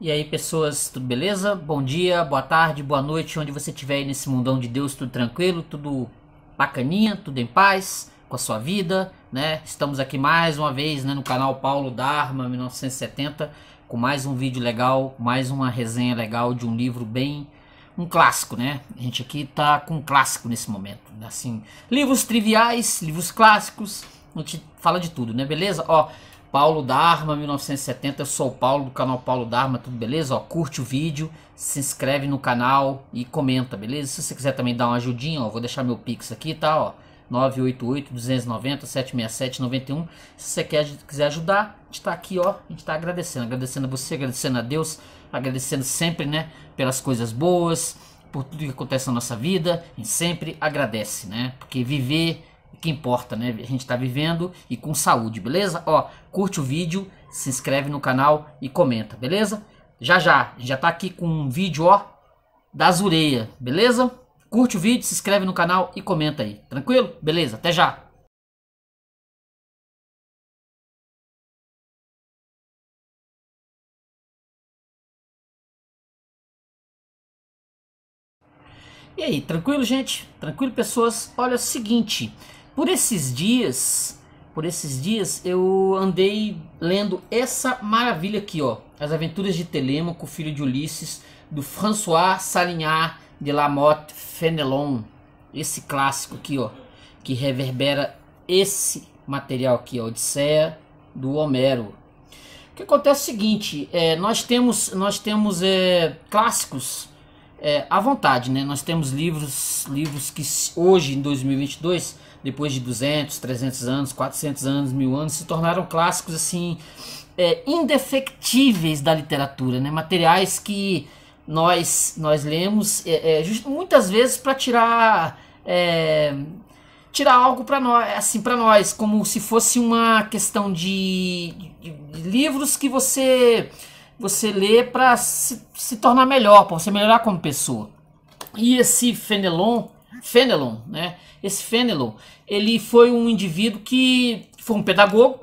E aí, pessoas, tudo beleza? Bom dia, boa tarde, boa noite, onde você estiver aí nesse mundão de Deus, tudo tranquilo, tudo bacaninha, tudo em paz com a sua vida, né? Estamos aqui mais uma vez né, no canal Paulo Dharma 1970 com mais um vídeo legal, mais uma resenha legal de um livro bem um clássico, né? A gente aqui tá com um clássico nesse momento, né? assim, livros triviais, livros clássicos, a gente fala de tudo, né? Beleza? Ó, Paulo Dharma 1970, eu sou o Paulo do canal Paulo Dharma, tudo beleza? Ó, curte o vídeo, se inscreve no canal e comenta, beleza? Se você quiser também dar uma ajudinha, ó, vou deixar meu pix aqui, tá? Ó, 988 290 767 91. Se você quer, quiser ajudar, a gente tá aqui, ó. A gente tá agradecendo, agradecendo a você, agradecendo a Deus, agradecendo sempre, né, pelas coisas boas, por tudo que acontece na nossa vida. A gente sempre agradece, né? Porque viver é que importa, né? A gente tá vivendo e com saúde, beleza? Ó, curte o vídeo, se inscreve no canal e comenta, beleza? Já já, já tá aqui com um vídeo, ó, da Azureia, beleza? Curte o vídeo, se inscreve no canal e comenta aí. Tranquilo? Beleza, até já! E aí, tranquilo, gente? Tranquilo, pessoas? Olha, é o seguinte, por esses dias, por esses dias eu andei lendo essa maravilha aqui, ó, As Aventuras de Telêmaco, filho de Ulisses, do François Salignard de Lamotte Fenelon, esse clássico aqui, ó, que reverbera esse material aqui, a Odisseia do Homero. O que acontece é o seguinte, é, nós temos, nós temos é, clássicos é, à vontade, né? Nós temos livros, livros que hoje, em 2022, depois de 200, 300 anos, 400 anos, mil anos, se tornaram clássicos assim é, indefectíveis da literatura, né? Materiais que nós nós lemos é, é, muitas vezes para tirar é, tirar algo para nós assim para nós como se fosse uma questão de, de, de livros que você você lê para se, se tornar melhor para você melhorar como pessoa e esse Fenelon Fenelon né esse Fenelon ele foi um indivíduo que foi um pedagogo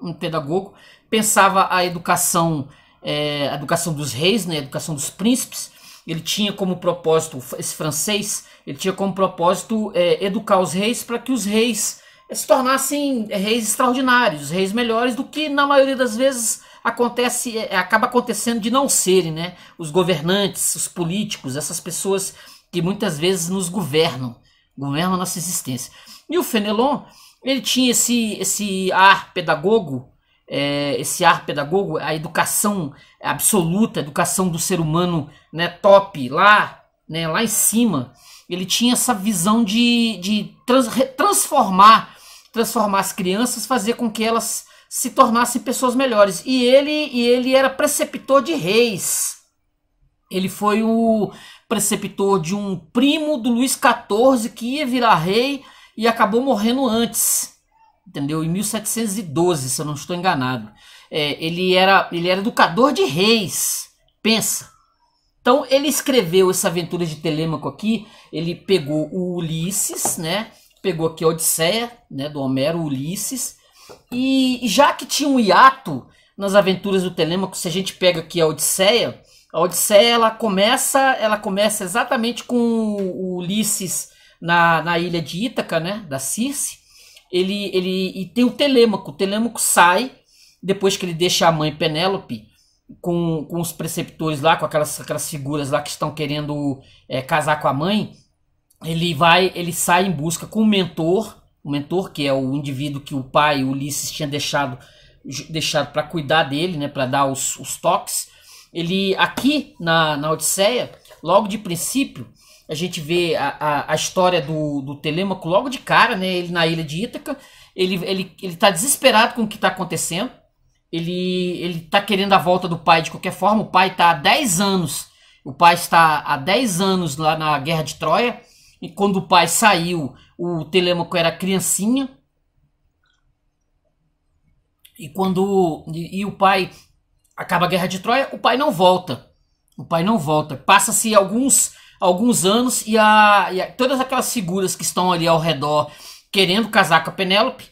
um pedagogo pensava a educação é, a educação dos reis, né, a educação dos príncipes. Ele tinha como propósito, esse francês, ele tinha como propósito é, educar os reis para que os reis é, se tornassem é, reis extraordinários, reis melhores do que na maioria das vezes acontece, é, acaba acontecendo de não serem, né? Os governantes, os políticos, essas pessoas que muitas vezes nos governam, governam a nossa existência. E o Fenelon, ele tinha esse, esse ar pedagogo é, esse ar pedagogo, a educação absoluta, a educação do ser humano né, top lá, né, lá em cima, ele tinha essa visão de, de trans, transformar, transformar as crianças, fazer com que elas se tornassem pessoas melhores. E ele, e ele era preceptor de reis. Ele foi o preceptor de um primo do Luís XIV que ia virar rei e acabou morrendo antes entendeu? Em 1712, se eu não estou enganado. É, ele, era, ele era educador de reis, pensa. Então ele escreveu essa aventura de Telêmaco aqui, ele pegou o Ulisses, né? Pegou aqui a Odisseia, né, do Homero, Ulisses, e já que tinha um hiato nas aventuras do Telêmaco, se a gente pega aqui a Odisseia, a Odisseia ela começa, ela começa exatamente com o Ulisses na, na ilha de Ítaca, né, da Circe, ele, ele e tem o Telêmaco. O Telêmaco sai depois que ele deixa a mãe Penélope com, com os preceptores lá, com aquelas, aquelas figuras lá que estão querendo é, casar com a mãe. Ele vai, ele sai em busca com o mentor, o mentor que é o indivíduo que o pai Ulisses tinha deixado deixado para cuidar dele, né, para dar os, os toques. Ele aqui na, na Odisseia, logo de princípio, a gente vê a, a, a, história do, do Telêmaco logo de cara, né? Ele na ilha de Ítaca. Ele, ele, ele tá desesperado com o que está acontecendo. Ele, ele tá querendo a volta do pai de qualquer forma. O pai está há 10 anos. O pai está há 10 anos lá na Guerra de Troia. E quando o pai saiu, o Telêmaco era criancinha. E quando. E, e o pai acaba a Guerra de Troia, o pai não volta. O pai não volta. Passa-se alguns alguns anos e, a, e a, todas aquelas figuras que estão ali ao redor querendo casar com a Penélope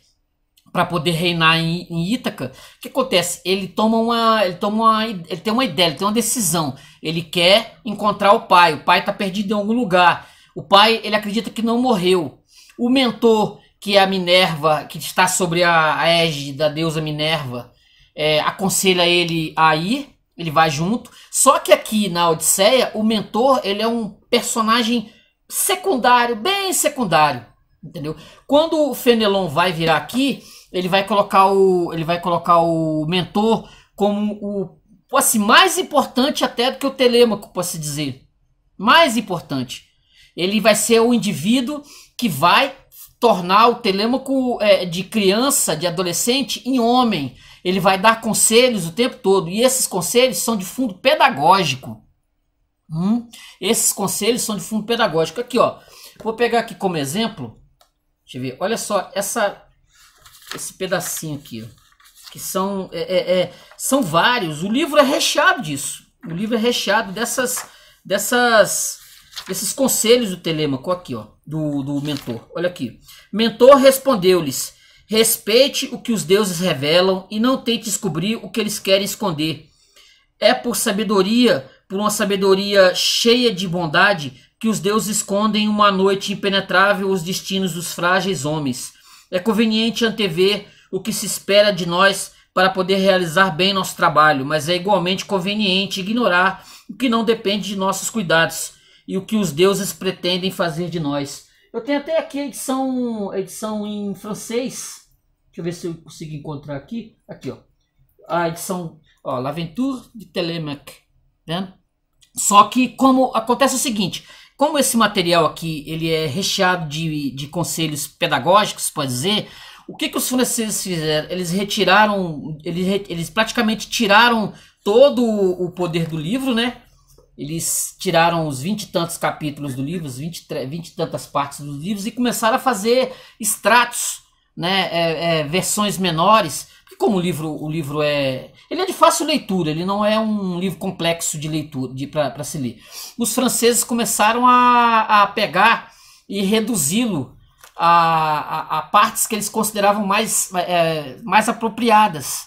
para poder reinar em, em Ítaca, o que acontece? Ele toma uma, ele toma uma, ele tem uma ideia, ele tem uma decisão. Ele quer encontrar o pai. O pai está perdido em algum lugar. O pai, ele acredita que não morreu. O mentor, que é a Minerva, que está sobre a, a égide da deusa Minerva, é, aconselha ele a ir. Ele vai junto. Só que aqui na Odisseia, o mentor, ele é um personagem secundário, bem secundário, entendeu? Quando o Fenelon vai virar aqui, ele vai colocar o ele vai colocar o mentor como o assim, mais importante até do que o Telêmaco, posso dizer. Mais importante. Ele vai ser o indivíduo que vai tornar o Telêmaco é, de criança, de adolescente, em homem. Ele vai dar conselhos o tempo todo. E esses conselhos são de fundo pedagógico. Hum? Esses conselhos são de fundo pedagógico. Aqui, ó. Vou pegar aqui como exemplo. Deixa eu ver. Olha só essa, esse pedacinho aqui. Ó, que são, é, é, é, são vários. O livro é recheado disso. O livro é recheado dessas, dessas, desses conselhos do Telêmaco aqui, ó, do, do mentor. Olha aqui. Mentor respondeu-lhes: Respeite o que os deuses revelam e não tente descobrir o que eles querem esconder. É por sabedoria por uma sabedoria cheia de bondade, que os deuses escondem uma noite impenetrável os destinos dos frágeis homens. É conveniente antever o que se espera de nós para poder realizar bem nosso trabalho, mas é igualmente conveniente ignorar o que não depende de nossos cuidados e o que os deuses pretendem fazer de nós. Eu tenho até aqui a edição, edição em francês. Deixa eu ver se eu consigo encontrar aqui. Aqui, ó. A edição, ó, L'Aventure de Telemaque. Né? Só que como acontece o seguinte, como esse material aqui ele é recheado de, de conselhos pedagógicos, pode dizer, o que, que os franceses fizeram? Eles retiraram, eles, eles praticamente tiraram todo o poder do livro, né? Eles tiraram os vinte e tantos capítulos do livro, os vinte e tantas partes dos livros e começaram a fazer extratos, né? É, é, versões menores porque como o livro, o livro é. Ele é de fácil leitura, ele não é um livro complexo de leitura de, para se ler. Os franceses começaram a, a pegar e reduzi-lo a, a, a, partes que eles consideravam mais, é, mais apropriadas.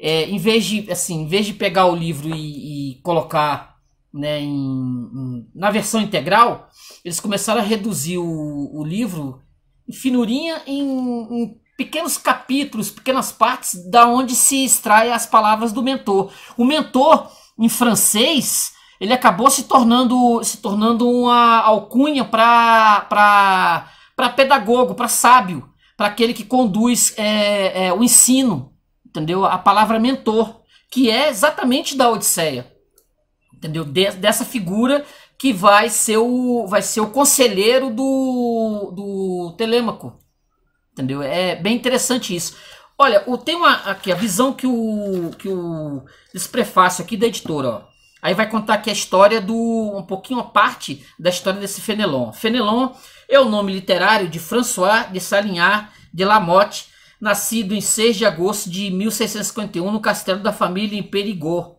É, em, vez de, assim, em vez de pegar o livro e, e colocar né, em, em, na versão integral, eles começaram a reduzir o, o livro em finurinha em, em pequenos capítulos, pequenas partes da onde se extrai as palavras do mentor. O mentor em francês, ele acabou se tornando se tornando uma alcunha para para pedagogo, para sábio, para aquele que conduz é, é, o ensino, entendeu? A palavra mentor, que é exatamente da Odisseia, entendeu? De, dessa figura que vai ser o vai ser o conselheiro do, do Telêmaco Entendeu? É bem interessante isso. Olha, o, tem uma, aqui a visão que o, que o esse prefácio aqui da editora, ó. Aí vai contar aqui a história do um pouquinho a parte da história desse Fenelon. Fenelon é o nome literário de François de Salignard de Lamotte, nascido em 6 de agosto de 1651 no castelo da família em Périgord.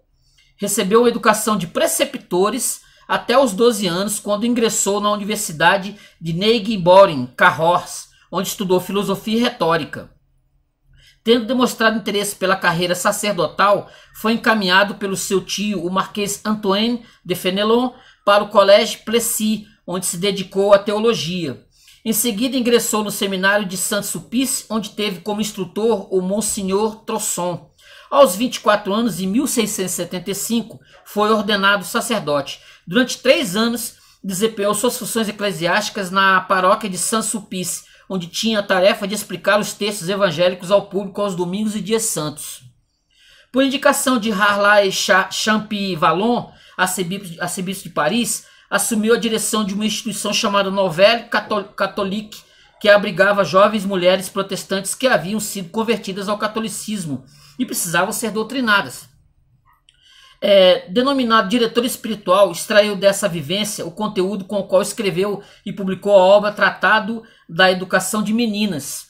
Recebeu educação de preceptores até os 12 anos, quando ingressou na Universidade de Neigeboring, Cahors, onde estudou filosofia e retórica. Tendo demonstrado interesse pela carreira sacerdotal, foi encaminhado pelo seu tio, o Marquês Antoine de Fenelon, para o Colégio Plessis, onde se dedicou à teologia. Em seguida, ingressou no seminário de Saint-Sulpice, onde teve como instrutor o Monsenhor Trosson. Aos 24 anos, em 1675, foi ordenado sacerdote. Durante três anos, desempenhou suas funções eclesiásticas na paróquia de Saint-Sulpice, onde tinha a tarefa de explicar os textos evangélicos ao público aos domingos e dias santos. Por indicação de Harlay Champy-Vallon, arcebispo de Paris, assumiu a direção de uma instituição chamada Nouvelle Catholique, que abrigava jovens mulheres protestantes que haviam sido convertidas ao catolicismo e precisavam ser doutrinadas. É, denominado diretor espiritual, extraiu dessa vivência o conteúdo com o qual escreveu e publicou a obra Tratado da Educação de Meninas.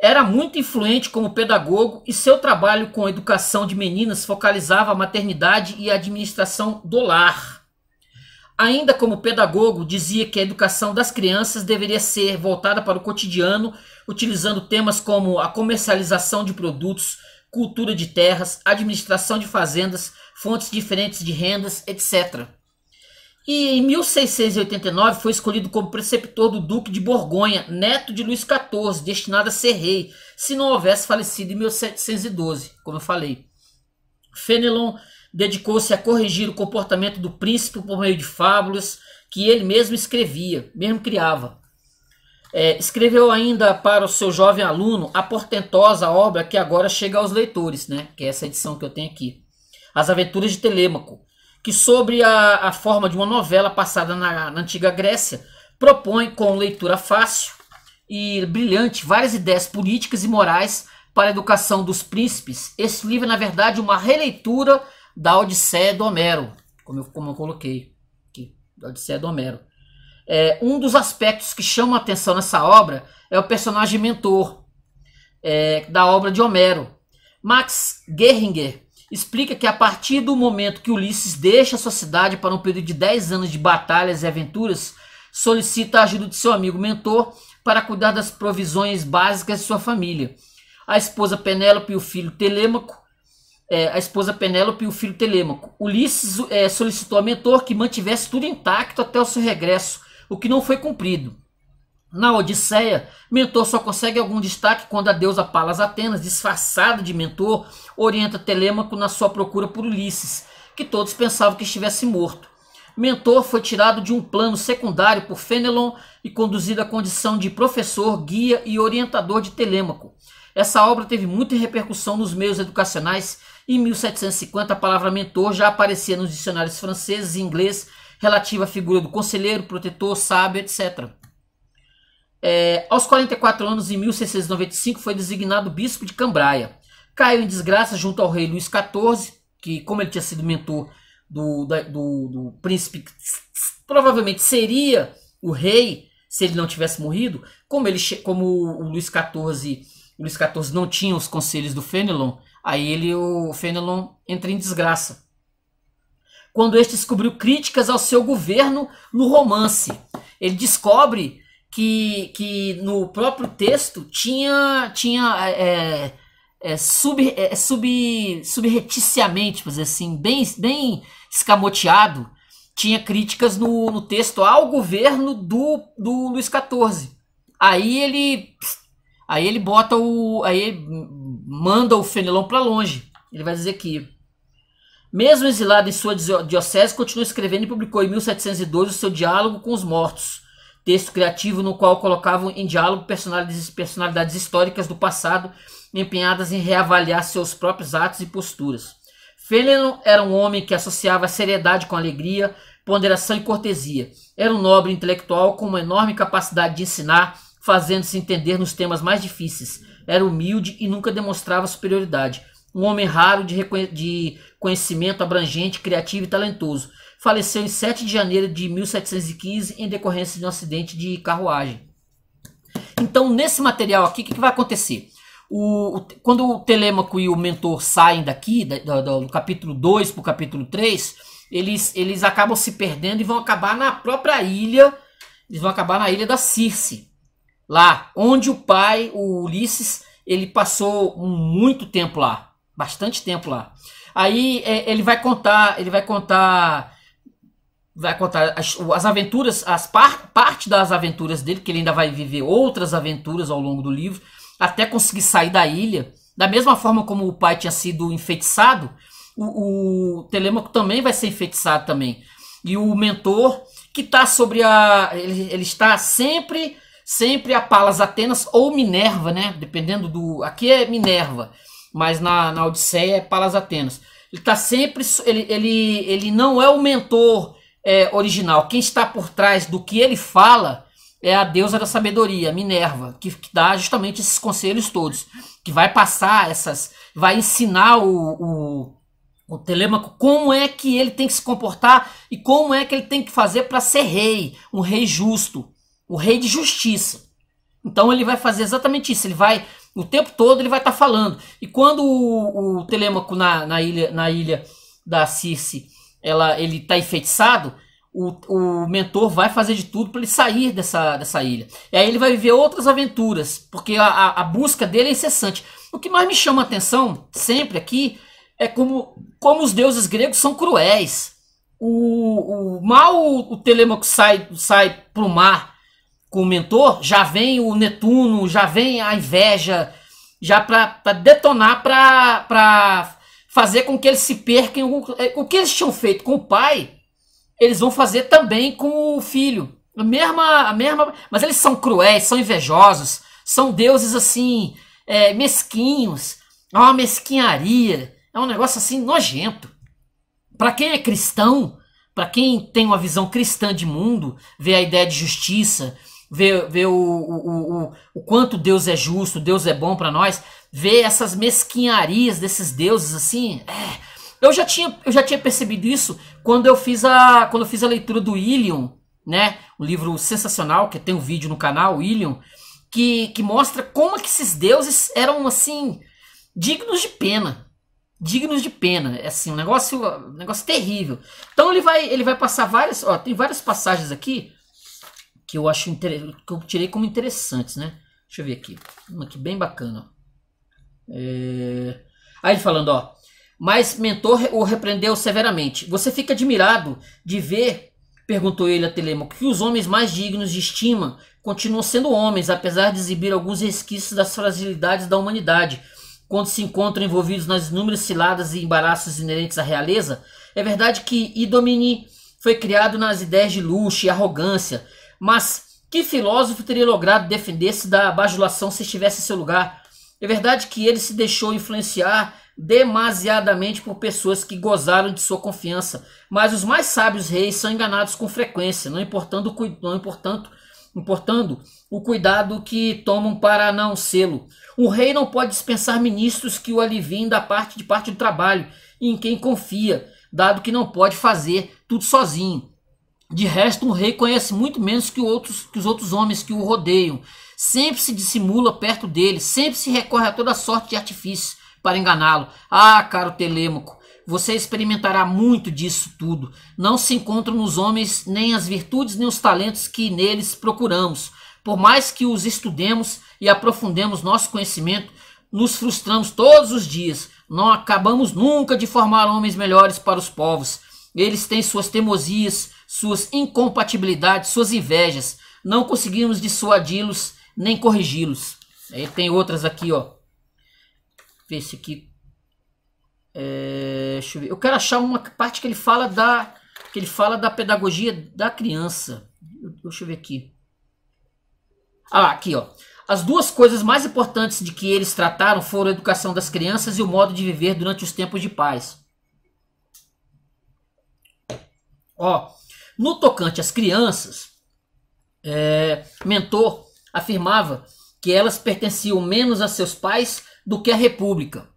Era muito influente como pedagogo e seu trabalho com educação de meninas focalizava a maternidade e a administração do lar. Ainda como pedagogo, dizia que a educação das crianças deveria ser voltada para o cotidiano, utilizando temas como a comercialização de produtos, cultura de terras, administração de fazendas, fontes diferentes de rendas, etc. E em 1689 foi escolhido como preceptor do Duque de Borgonha, neto de Luís XIV, destinado a ser rei, se não houvesse falecido em 1712, como eu falei. Fenelon dedicou-se a corrigir o comportamento do príncipe por meio de fábulas que ele mesmo escrevia, mesmo criava. É, escreveu ainda para o seu jovem aluno a portentosa obra que agora chega aos leitores, né? que é essa edição que eu tenho aqui. As Aventuras de Telêmaco, que sobre a, a forma de uma novela passada na, na antiga Grécia, propõe com leitura fácil e brilhante várias ideias políticas e morais para a educação dos príncipes. Esse livro é, na verdade, uma releitura da Odisseia do Homero, como eu, como eu coloquei aqui, da Odisseia do Homero. É, um dos aspectos que chama a atenção nessa obra é o personagem mentor é, da obra de Homero. Max Geringer explica que a partir do momento que Ulisses deixa sua cidade para um período de 10 anos de batalhas e aventuras, solicita a ajuda de seu amigo mentor para cuidar das provisões básicas de sua família. A esposa Penélope e o filho Telêmaco é, a esposa Penélope e o filho Telêmaco. Ulisses é, solicitou a mentor que mantivesse tudo intacto até o seu regresso, o que não foi cumprido. Na Odisseia, Mentor só consegue algum destaque quando a deusa Palas Atenas, disfarçada de Mentor, orienta Telêmaco na sua procura por Ulisses, que todos pensavam que estivesse morto. Mentor foi tirado de um plano secundário por Fenelon e conduzido à condição de professor, guia e orientador de Telêmaco. Essa obra teve muita repercussão nos meios educacionais em 1750, a palavra mentor já aparecia nos dicionários franceses e inglês relativa à figura do conselheiro, protetor, sábio, etc. É, aos 44 anos, em 1695, foi designado bispo de Cambraia. Caiu em desgraça junto ao rei Luís XIV, que, como ele tinha sido mentor do, da, do, do príncipe, provavelmente seria o rei se ele não tivesse morrido. Como, ele, como o Luís XIV, Luís XIV não tinha os conselhos do Fenelon, Aí ele, o Fenelon entra em desgraça. Quando este descobriu críticas ao seu governo no romance, ele descobre que, que no próprio texto tinha, tinha é, é, sub, é, sub, subreticiamente, dizer assim, bem, bem escamoteado, tinha críticas no, no texto ao governo do, do Luís XIV. Aí ele Aí ele bota o. Aí manda o Fenelon para longe. Ele vai dizer que, mesmo exilado em sua diocese, continuou escrevendo e publicou em 1712 o seu Diálogo com os Mortos, texto criativo no qual colocavam em diálogo personalidades, personalidades históricas do passado empenhadas em reavaliar seus próprios atos e posturas. Fenelon era um homem que associava seriedade com alegria, ponderação e cortesia. Era um nobre intelectual com uma enorme capacidade de ensinar fazendo-se entender nos temas mais difíceis. Era humilde e nunca demonstrava superioridade. Um homem raro de, de conhecimento abrangente, criativo e talentoso. Faleceu em 7 de janeiro de 1715 em decorrência de um acidente de carruagem. Então, nesse material aqui, o que, que, vai acontecer? O, o, quando o Telêmaco e o mentor saem daqui, da, do, do capítulo 2 para o capítulo 3, eles, eles acabam se perdendo e vão acabar na própria ilha, eles vão acabar na ilha da Circe lá, onde o pai, o Ulisses, ele passou muito tempo lá, bastante tempo lá. Aí é, ele vai contar, ele vai contar, vai contar as, as aventuras, as par, parte das aventuras dele, que ele ainda vai viver outras aventuras ao longo do livro, até conseguir sair da ilha. Da mesma forma como o pai tinha sido enfeitiçado, o, o Telêmaco também vai ser enfeitiçado também. E o mentor que está sobre a, ele, ele está sempre sempre a Palas Atenas ou Minerva, né? Dependendo do. Aqui é Minerva, mas na, na Odisseia é Palas Atenas. Ele tá sempre. Ele, ele, ele não é o mentor é, original. Quem está por trás do que ele fala é a deusa da sabedoria, Minerva, que, que dá justamente esses conselhos todos. Que vai passar essas. Vai ensinar o, o, o Telêmaco como é que ele tem que se comportar e como é que ele tem que fazer para ser rei, um rei justo o rei de justiça. Então ele vai fazer exatamente isso. Ele vai o tempo todo ele vai estar tá falando. E quando o, o Telêmaco na, na, ilha, na ilha da Circe, ela, ele está enfeitiçado, o, o mentor vai fazer de tudo para ele sair dessa, dessa ilha. E aí ele vai viver outras aventuras, porque a, a, busca dele é incessante. O que mais me chama a atenção, sempre aqui, é como, como os deuses gregos são cruéis. O, o mal o, o Telêmaco sai, sai para o mar com o mentor, já vem o Netuno, já vem a inveja, já para detonar, para fazer com que eles se percam. O, o que eles tinham feito com o pai eles vão fazer também com o filho. A mesma, a mesma, mas eles são cruéis, são invejosos, são deuses assim, é, mesquinhos, é uma mesquinharia, é um negócio assim nojento. Para quem é cristão, para quem tem uma visão cristã de mundo, vê a ideia de justiça, vê, vê o, o, o, o quanto Deus é justo, Deus é bom para nós, vê essas mesquinharias desses deuses assim, é, eu já tinha, eu já tinha percebido isso quando eu fiz a, quando eu fiz a leitura do Ilion, né? Um livro sensacional que tem um vídeo no canal, Ilion, que, que mostra como que esses deuses eram assim dignos de pena, dignos de pena, é assim um negócio, um negócio terrível. Então ele vai, ele vai passar várias, ó, tem várias passagens aqui que eu acho que eu tirei como interessantes, né? Deixa eu ver aqui, uma aqui bem bacana. É... Aí ele falando, ó, mas Mentor o repreendeu severamente. Você fica admirado de ver, perguntou ele a Telêmaco, que os homens mais dignos de estima continuam sendo homens, apesar de exibir alguns resquícios das fragilidades da humanidade, quando se encontram envolvidos nas inúmeras ciladas e embaraços inerentes à realeza. É verdade que Idomini foi criado nas ideias de luxo e arrogância, mas que filósofo teria logrado defender-se da bajulação se estivesse em seu lugar? É verdade que ele se deixou influenciar demasiadamente por pessoas que gozaram de sua confiança, mas os mais sábios reis são enganados com frequência, não importando, não importando, importando o cuidado que tomam para não sê-lo. O rei não pode dispensar ministros que o aliviem da parte de parte do trabalho em quem confia, dado que não pode fazer tudo sozinho. De resto, um rei conhece muito menos que, outros, que os outros homens que o rodeiam. Sempre se dissimula perto dele, sempre se recorre a toda sorte de artifício para enganá-lo. Ah, caro Telêmaco, você experimentará muito disso tudo. Não se encontram nos homens nem as virtudes nem os talentos que neles procuramos. Por mais que os estudemos e aprofundemos nosso conhecimento, nos frustramos todos os dias. Não acabamos nunca de formar homens melhores para os povos. Eles têm suas teimosias, suas incompatibilidades, suas invejas. Não conseguimos dissuadi-los nem corrigi-los. Aí tem outras aqui, ó ver se aqui. É, deixa eu ver. Eu quero achar uma parte que ele fala da. Que ele fala da pedagogia da criança. Deixa eu ver aqui. Ah, aqui, ó. As duas coisas mais importantes de que eles trataram foram a educação das crianças e o modo de viver durante os tempos de paz. Ó, no tocante às crianças, é, Mentor afirmava que elas pertenciam menos a seus pais do que a república.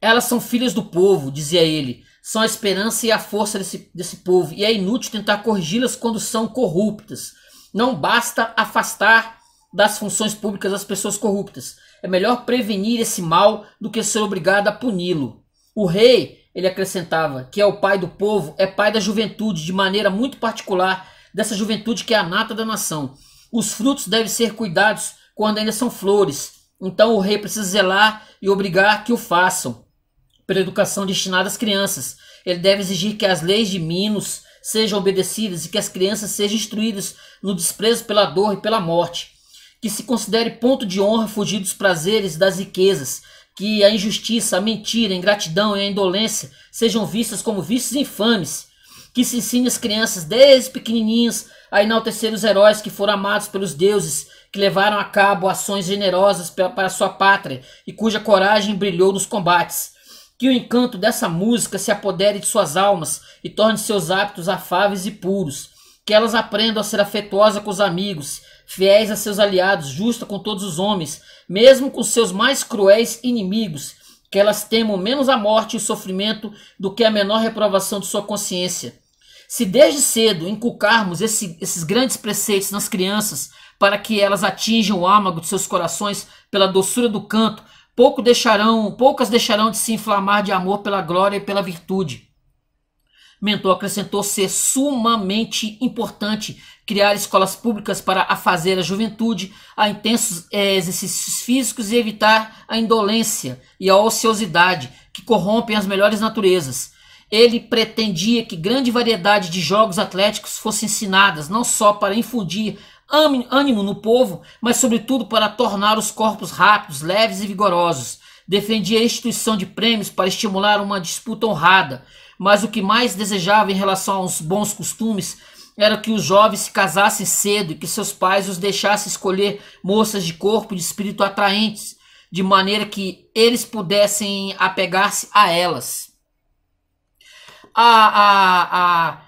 Elas são filhas do povo, dizia ele, são a esperança e a força desse, desse povo, e é inútil tentar corrigi-las quando são corruptas. Não basta afastar das funções públicas as pessoas corruptas. É melhor prevenir esse mal do que ser obrigado a puni-lo. O rei, ele acrescentava, que é o pai do povo, é pai da juventude, de maneira muito particular, dessa juventude que é a nata da nação. Os frutos devem ser cuidados quando ainda são flores, então o rei precisa zelar e obrigar que o façam pela educação destinada às crianças. Ele deve exigir que as leis de Minos sejam obedecidas e que as crianças sejam instruídas no desprezo pela dor e pela morte. Que se considere ponto de honra fugir dos prazeres das riquezas, que a injustiça, a mentira, a ingratidão e a indolência sejam vistas como vícios infames. Que se ensine as crianças desde pequenininhas a enaltecer os heróis que foram amados pelos deuses que levaram a cabo ações generosas para sua pátria e cuja coragem brilhou nos combates. Que o encanto dessa música se apodere de suas almas e torne seus hábitos afáveis e puros. Que elas aprendam a ser afetuosas com os amigos, fiéis a seus aliados, justa com todos os homens, mesmo com seus mais cruéis inimigos. Que elas temam menos a morte e o sofrimento do que a menor reprovação de sua consciência. Se desde cedo inculcarmos esse, esses grandes preceitos nas crianças, para que elas atinjam o âmago de seus corações pela doçura do canto, pouco deixarão, poucas deixarão de se inflamar de amor pela glória e pela virtude. Mentor acrescentou ser sumamente importante criar escolas públicas para afazer a juventude a intensos é, exercícios físicos e evitar a indolência e a ociosidade que corrompem as melhores naturezas. Ele pretendia que grande variedade de jogos atléticos fossem ensinadas, não só para infundir ânimo no povo, mas sobretudo para tornar os corpos rápidos, leves e vigorosos. Defendia a instituição de prêmios para estimular uma disputa honrada, mas o que mais desejava em relação aos bons costumes era que os jovens se casassem cedo e que seus pais os deixassem escolher moças de corpo e de espírito atraentes, de maneira que eles pudessem apegar-se a elas. A, a, a,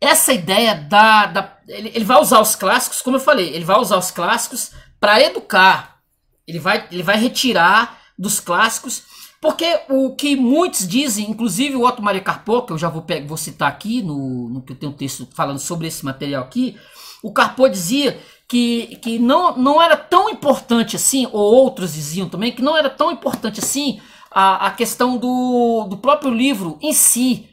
essa ideia da, da ele, ele, vai usar os clássicos, como eu falei, ele vai usar os clássicos para educar. Ele vai, ele vai retirar dos clássicos porque o que muitos dizem, inclusive o Otto Maria Carpo, que eu já vou, vou citar aqui, no, no que eu tenho um texto falando sobre esse material aqui, o Carpo dizia que, que não, não era tão importante assim, ou outros diziam também, que não era tão importante assim a, a questão do, do próprio livro em si.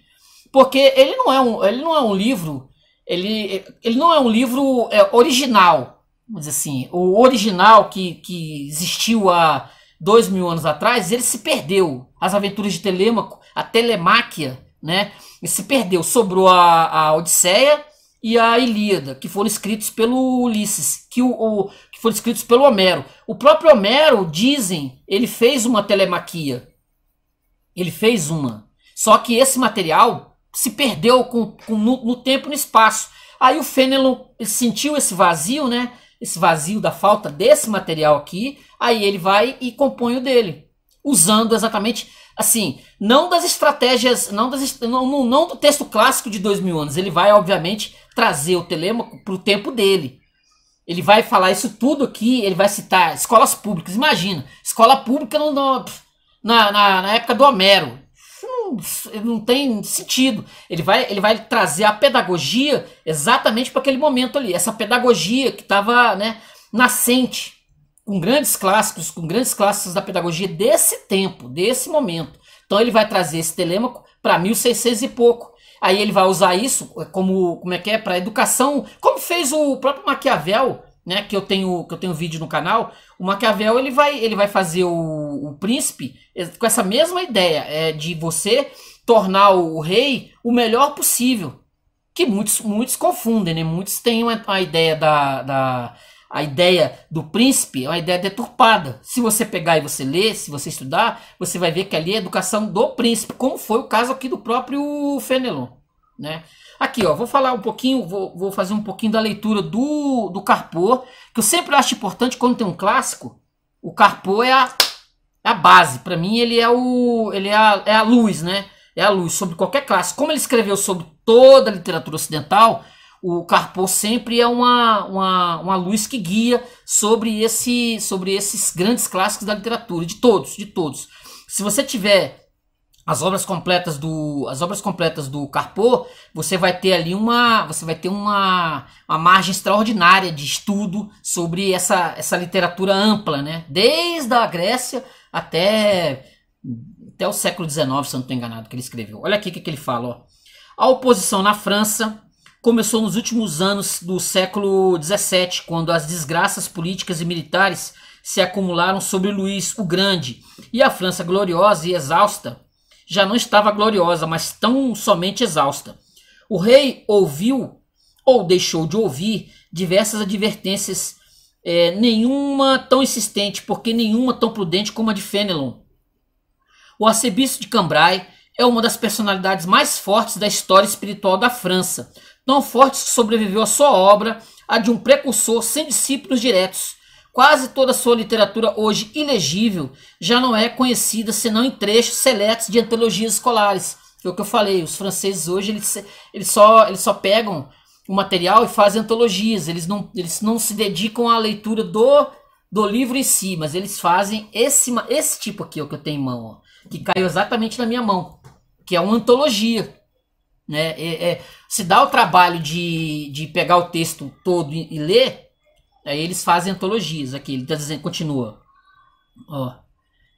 Porque ele não é um, ele não é um livro, ele, ele não é um livro é, original, vamos dizer assim, o original que, que existiu há dois mil anos atrás, ele se perdeu. As aventuras de Telêmaco, a Telemáquia, né? E se perdeu. Sobrou a, a Odisseia e a Ilíada, que foram escritos pelo Ulisses, que, o, o, que foram escritos pelo Homero. O próprio Homero, dizem, ele fez uma telemaquia. Ele fez uma. Só que esse material se perdeu com, com no, no, tempo e no espaço. Aí o Fenelon sentiu esse vazio, né? Esse vazio da falta desse material aqui, aí ele vai e compõe o dele, usando exatamente assim, não das estratégias, não, das, não, não do texto clássico de dois mil anos, ele vai obviamente trazer o Telêmaco para o tempo dele. Ele vai falar isso tudo aqui, ele vai citar escolas públicas. Imagina, escola pública no, no, na, na, na época do Homero não tem sentido. Ele vai, ele vai trazer a pedagogia exatamente para aquele momento ali. Essa pedagogia que estava né, nascente, com grandes clássicos, com grandes clássicos da pedagogia desse tempo, desse momento. Então ele vai trazer esse telêmaco para 1600 e pouco. Aí ele vai usar isso como, como é que é, para educação, como fez o próprio Maquiavel né, que eu tenho que eu tenho vídeo no canal, o Maquiavel ele vai ele vai fazer o, o príncipe com essa mesma ideia é, de você tornar o rei o melhor possível, que muitos muitos confundem, né? Muitos têm a ideia da, da a ideia do príncipe é uma ideia deturpada. Se você pegar e você ler, se você estudar, você vai ver que ali é a educação do príncipe, como foi o caso aqui do próprio Fenelon, né? Aqui, ó, vou falar um pouquinho, vou, vou fazer um pouquinho da leitura do, do Carpo, que eu sempre acho importante quando tem um clássico. O Carpo é a, a base. Para mim, ele é o ele é a, é a luz, né? É a luz sobre qualquer clássico. Como ele escreveu sobre toda a literatura ocidental, o Carpo sempre é uma, uma, uma luz que guia sobre, esse, sobre esses grandes clássicos da literatura, de todos, de todos. Se você tiver as obras completas do as obras completas do Carpo, você vai ter ali uma você vai ter uma, uma margem extraordinária de estudo sobre essa, essa literatura ampla, né? Desde a Grécia até até o século XIX, se eu não estou enganado, que ele escreveu. Olha aqui o que, que ele fala, ó. A oposição na França começou nos últimos anos do século XVII, quando as desgraças políticas e militares se acumularam sobre Luís o Grande e a França gloriosa e exausta já não estava gloriosa, mas tão somente exausta. O rei ouviu ou deixou de ouvir diversas advertências, é, nenhuma tão insistente, porque nenhuma tão prudente como a de Fenelon. O arcebispo de Cambrai é uma das personalidades mais fortes da história espiritual da França, tão forte que sobreviveu a sua obra, a de um precursor sem discípulos diretos, Quase toda a sua literatura hoje ilegível já não é conhecida senão em trechos seletos de antologias escolares. Foi o que eu falei, os franceses hoje eles, eles, só, eles só pegam o material e fazem antologias, eles não, eles não se dedicam à leitura do, do livro em si, mas eles fazem esse, esse tipo aqui ó, que eu tenho em mão, ó, que caiu exatamente na minha mão, que é uma antologia. Né? É, é, se dá o trabalho de, de pegar o texto todo e, e ler, Aí eles fazem antologias aqui. Ele tá dizendo, continua. Ó.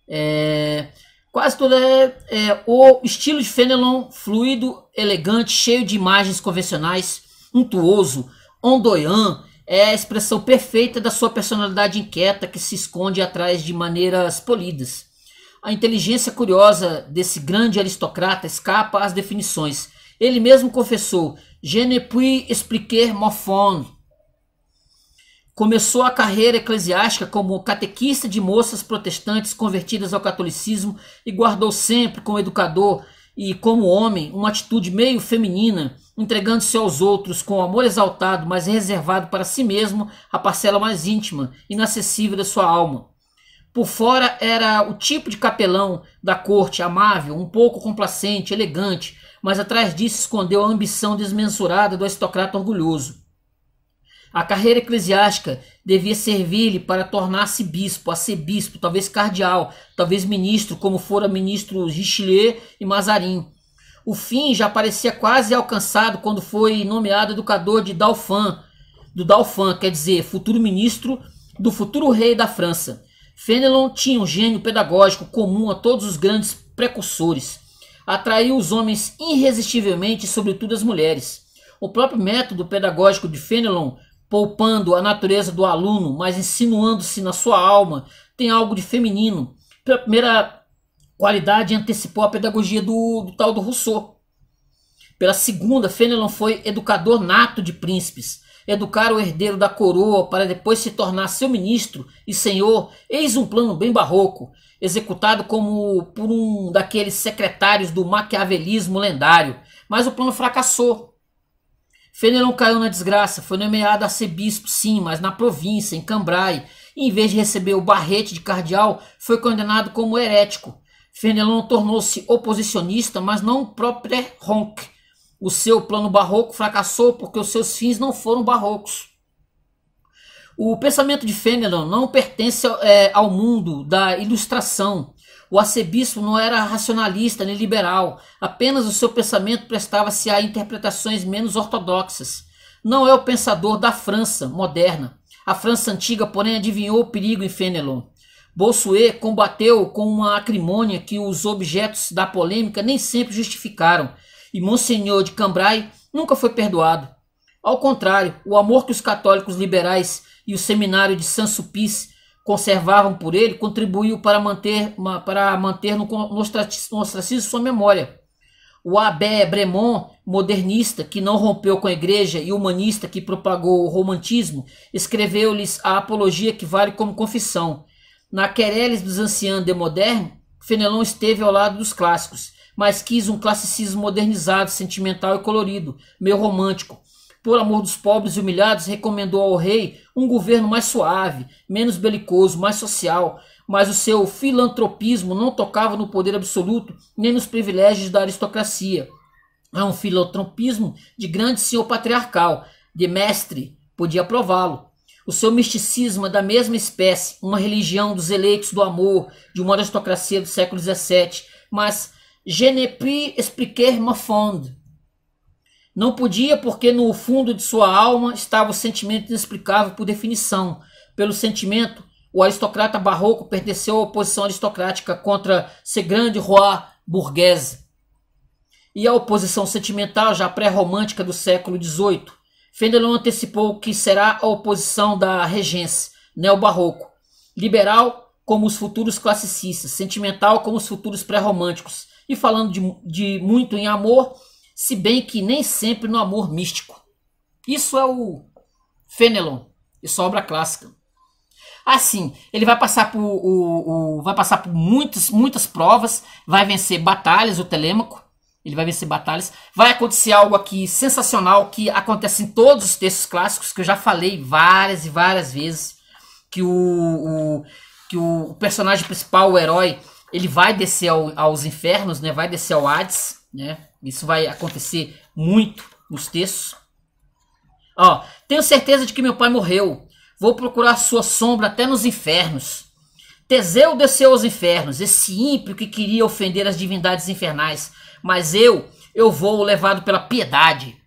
É, Quase toda é, é o estilo de Fenelon fluido, elegante, cheio de imagens convencionais, untuoso, ondoyant, é a expressão perfeita da sua personalidade inquieta que se esconde atrás de maneiras polidas. A inteligência curiosa desse grande aristocrata escapa às definições. Ele mesmo confessou: Je ne puis expliquer mon fond. Começou a carreira eclesiástica como catequista de moças protestantes convertidas ao catolicismo e guardou sempre, como educador e como homem, uma atitude meio feminina, entregando-se aos outros com amor exaltado, mas reservado para si mesmo a parcela mais íntima, inacessível da sua alma. Por fora era o tipo de capelão da corte, amável, um pouco complacente, elegante, mas atrás disso escondeu a ambição desmensurada do aristocrata orgulhoso. A carreira eclesiástica devia servir-lhe para tornar-se bispo, arcebispo, talvez cardeal, talvez ministro, como fora ministro Richelieu e Mazarin. O fim já parecia quase alcançado quando foi nomeado educador de Dauphin, do Dauphin, quer dizer, futuro ministro do futuro rei da França. Fenelon tinha um gênio pedagógico comum a todos os grandes precursores. Atraiu os homens irresistivelmente, sobretudo as mulheres. O próprio método pedagógico de Fenelon poupando a natureza do aluno, mas insinuando-se na sua alma, tem algo de feminino. Pela primeira qualidade, antecipou a pedagogia do, do tal do Rousseau. Pela segunda, Fenelon foi educador nato de príncipes. Educar o herdeiro da coroa para depois se tornar seu ministro e senhor, eis um plano bem barroco, executado como por um daqueles secretários do maquiavelismo lendário. Mas o plano fracassou Fenelon caiu na desgraça, foi nomeado arcebispo, sim, mas na província, em Cambrai, em vez de receber o barrete de cardeal, foi condenado como herético. Fenelon tornou-se oposicionista, mas não próprio ronc. O seu plano barroco fracassou porque os seus fins não foram barrocos. O pensamento de Fenelon não pertence é, ao mundo da ilustração, o arcebispo não era racionalista nem liberal, apenas o seu pensamento prestava-se a interpretações menos ortodoxas. Não é o pensador da França moderna. A França antiga, porém, adivinhou o perigo em Fenelon. Bossuet combateu com uma acrimônia que os objetos da polêmica nem sempre justificaram, e Monsenhor de Cambrai nunca foi perdoado. Ao contrário, o amor que os católicos liberais e o seminário de Saint-Sulpice conservavam por ele contribuiu para manter, para manter no, no ostracismo sua memória. O Abbé Bremont, modernista que não rompeu com a igreja e humanista que propagou o romantismo, escreveu-lhes a apologia que vale como confissão. Na Quereles dos Anciãos de Moderne, Fenelon esteve ao lado dos clássicos, mas quis um classicismo modernizado, sentimental e colorido, meio romântico, por amor dos pobres e humilhados, recomendou ao rei um governo mais suave, menos belicoso, mais social, mas o seu filantropismo não tocava no poder absoluto nem nos privilégios da aristocracia. É um filantropismo de grande senhor patriarcal, de mestre, podia prová-lo. O seu misticismo é da mesma espécie, uma religião dos eleitos do amor, de uma aristocracia do século XVII, mas je ne puis expliquer ma fond. Não podia porque no fundo de sua alma estava o sentimento inexplicável por definição. Pelo sentimento, o aristocrata barroco pertenceu à oposição aristocrática contra ce grande roi burguese. E a oposição sentimental já pré-romântica do século XVIII. Fenelon antecipou que será a oposição da regência, neo-barroco, liberal como os futuros classicistas, sentimental como os futuros pré-românticos, e falando de, de muito em amor, se bem que nem sempre no amor místico. Isso é o Fenelon, e sua obra clássica. Assim, ele vai passar por, o, o, vai passar por muitas, muitas provas, vai vencer batalhas, o Telêmaco, ele vai vencer batalhas. Vai acontecer algo aqui sensacional que acontece em todos os textos clássicos, que eu já falei várias e várias vezes, que o, o que o personagem principal, o herói, ele vai descer ao, aos infernos, né? Vai descer ao Hades, né? Isso vai acontecer muito nos textos. Ó, tenho certeza de que meu pai morreu. Vou procurar sua sombra até nos infernos. Teseu desceu aos infernos, esse ímpio que queria ofender as divindades infernais. Mas eu, eu vou levado pela piedade.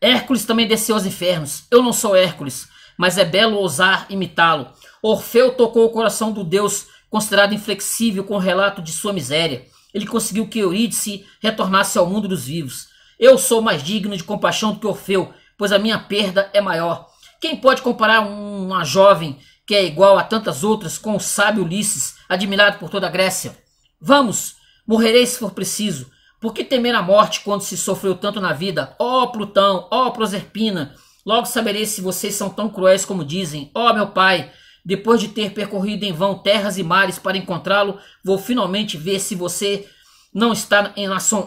Hércules também desceu aos infernos. Eu não sou Hércules, mas é belo ousar imitá-lo. Orfeu tocou o coração do deus considerado inflexível com o relato de sua miséria. Ele conseguiu que Eurídice retornasse ao mundo dos vivos. Eu sou mais digno de compaixão do que Orfeu, pois a minha perda é maior. Quem pode comparar uma jovem que é igual a tantas outras com o sábio Ulisses, admirado por toda a Grécia? Vamos, morrerei se for preciso. Por que temer a morte quando se sofreu tanto na vida? Ó oh, Plutão, ó oh, Proserpina, logo saberei se vocês são tão cruéis como dizem. Ó oh, meu pai, depois de ter percorrido em vão terras e mares para encontrá-lo, vou finalmente ver se você não está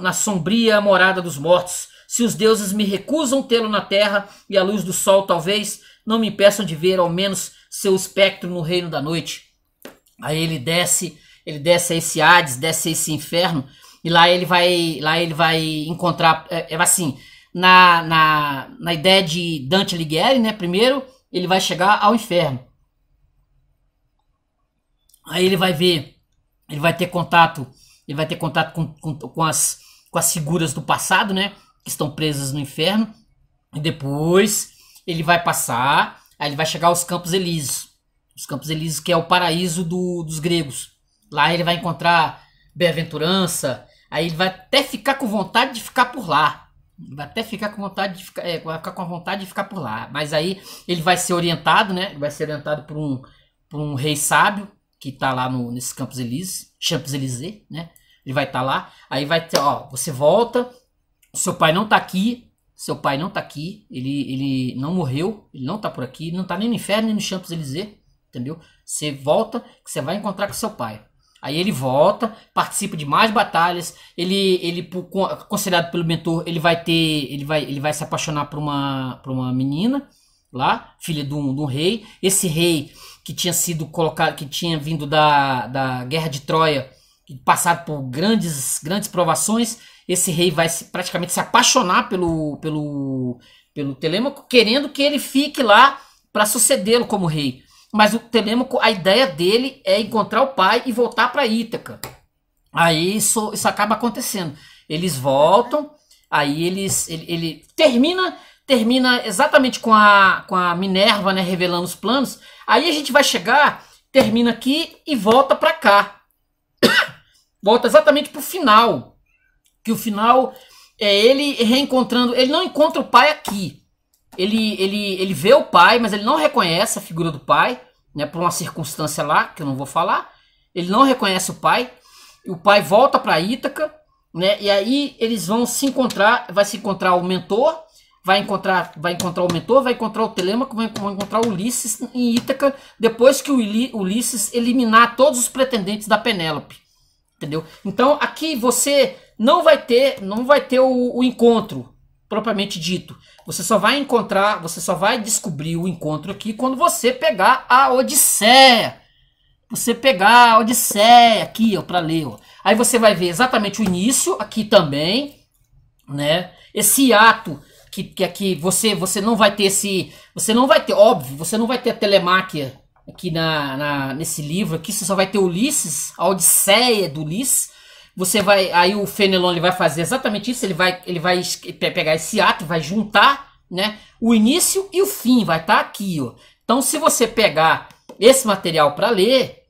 na sombria morada dos mortos. Se os deuses me recusam tê-lo na terra e a luz do sol talvez não me impeçam de ver ao menos seu espectro no reino da noite. Aí ele desce, ele desce a esse Hades, desce a esse inferno e lá ele vai, lá ele vai encontrar, é, é assim, na, na, na ideia de Dante Alighieri, né? Primeiro ele vai chegar ao inferno. Aí ele vai ver, ele vai ter contato, ele vai ter contato com, com, com as com as figuras do passado, né? que estão presas no inferno. E depois ele vai passar, aí ele vai chegar aos Campos Elíseos. Os Campos Elíseos que é o paraíso do, dos gregos. Lá ele vai encontrar bem-aventurança, aí ele vai até ficar com vontade de ficar por lá. vai até ficar com vontade de ficar, é, vai ficar com vontade de ficar por lá. Mas aí ele vai ser orientado, né? Ele vai ser orientado por um, por um rei sábio que está lá no, nesses Campos Elíseos, Campos Elíseos, né? Ele vai estar tá lá, aí vai ter, ó, você volta, seu pai não tá aqui. Seu pai não tá aqui. Ele, ele não morreu. Ele não tá por aqui. Não tá nem no inferno nem no Champs Élysées. Entendeu? Você volta que você vai encontrar com seu pai. Aí ele volta, participa de mais batalhas. Ele, ele considerado pelo mentor, ele vai ter, ele vai, ele vai se apaixonar por uma, por uma menina lá, filha de um, de um rei. Esse rei que tinha sido colocado, que tinha vindo da, da guerra de Troia, passado por grandes, grandes provações, esse rei vai se, praticamente se apaixonar pelo, pelo, pelo Telêmaco, querendo que ele fique lá para sucedê-lo como rei. Mas o Telêmaco, a ideia dele é encontrar o pai e voltar para Ítaca. Aí isso, isso acaba acontecendo. Eles voltam, aí eles ele, ele termina termina exatamente com a com a Minerva, né, revelando os planos. Aí a gente vai chegar, termina aqui e volta para cá. volta exatamente para o final que o final é ele reencontrando. Ele não encontra o pai aqui. Ele, ele, ele vê o pai, mas ele não reconhece a figura do pai, né? Por uma circunstância lá, que eu não vou falar. Ele não reconhece o pai. E o pai volta para Ítaca, né? E aí eles vão se encontrar. Vai se encontrar o mentor. Vai encontrar, vai encontrar o mentor, vai encontrar o Telêmaco, vai encontrar Ulisses em Ítaca, depois que o Ulisses eliminar todos os pretendentes da Penélope. Entendeu? Então aqui você não vai ter, não vai ter o, o encontro propriamente dito. Você só vai encontrar, você só vai descobrir o encontro aqui quando você pegar a Odisseia. Você pegar a Odisseia aqui, ó, para ler, ó. Aí você vai ver exatamente o início aqui também, né? Esse ato que, que aqui você você não vai ter esse, você não vai ter, óbvio, você não vai ter a telemáquia aqui na, na nesse livro aqui, você só vai ter Ulisses, a Odisseia do Ulisses você vai, aí o Fenelon ele vai fazer exatamente isso, ele vai, ele vai pegar esse ato, vai juntar, né, o início e o fim, vai estar tá aqui, ó. Então, se você pegar esse material para ler,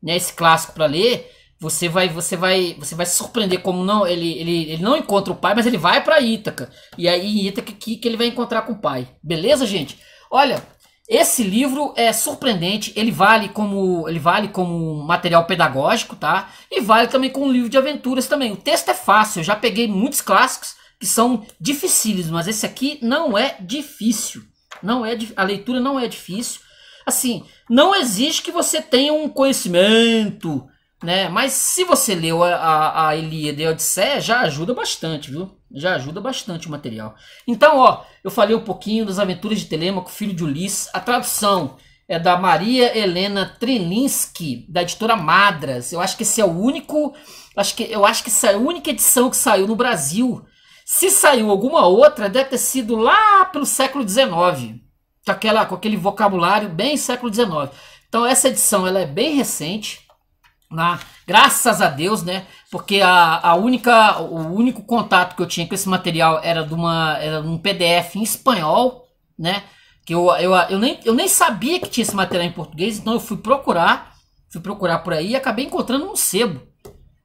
né, esse clássico para ler, você vai, você vai, você vai se surpreender como não, ele, ele, ele não encontra o pai, mas ele vai para Ítaca. E aí Ítaca aqui que ele vai encontrar com o pai. Beleza, gente? Olha, esse livro é surpreendente, ele vale como ele vale como material pedagógico, tá? E vale também como livro de aventuras também. O texto é fácil, eu já peguei muitos clássicos que são difíceis, mas esse aqui não é difícil. Não é a leitura não é difícil. Assim, não exige que você tenha um conhecimento né? Mas se você leu a, a, a Ilíada e a Odisseia, já ajuda bastante, viu? Já ajuda bastante o material. Então, ó, eu falei um pouquinho das aventuras de Telêmaco, filho de Ulisses. A tradução é da Maria Helena Trelinski, da editora Madras. Eu acho que esse é o único, acho que eu acho que essa é a única edição que saiu no Brasil. Se saiu alguma outra, deve ter sido lá pelo século XIX, com, aquela, com aquele vocabulário bem século XIX. Então essa edição ela é bem recente. Na, graças a Deus, né? Porque a, a única, o único contato que eu tinha com esse material era de uma, era um PDF em espanhol, né? Que eu, eu, eu, nem, eu nem sabia que tinha esse material em português, então eu fui procurar, fui procurar por aí e acabei encontrando um sebo.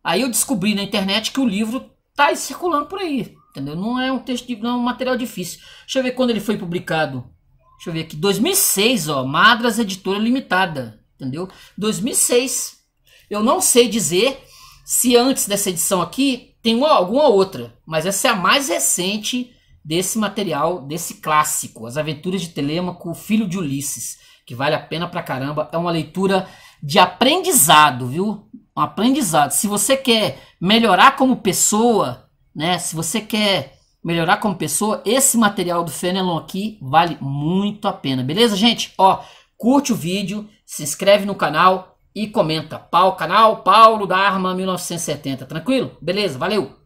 Aí eu descobri na internet que o livro tá circulando por aí, entendeu? Não é um texto, não é um material difícil. Deixa eu ver quando ele foi publicado. Deixa eu ver aqui, 2006, ó, Madras Editora Limitada, entendeu? 2006. Eu não sei dizer se antes dessa edição aqui tem uma, alguma outra, mas essa é a mais recente desse material, desse clássico, As Aventuras de Telêmaco, Filho de Ulisses, que vale a pena pra caramba. É uma leitura de aprendizado, viu? Um aprendizado. Se você quer melhorar como pessoa, né? Se você quer melhorar como pessoa, esse material do Fenelon aqui vale muito a pena, beleza, gente? Ó, curte o vídeo, se inscreve no canal e comenta. Pau, canal Paulo da Arma 1970, tranquilo? Beleza, valeu!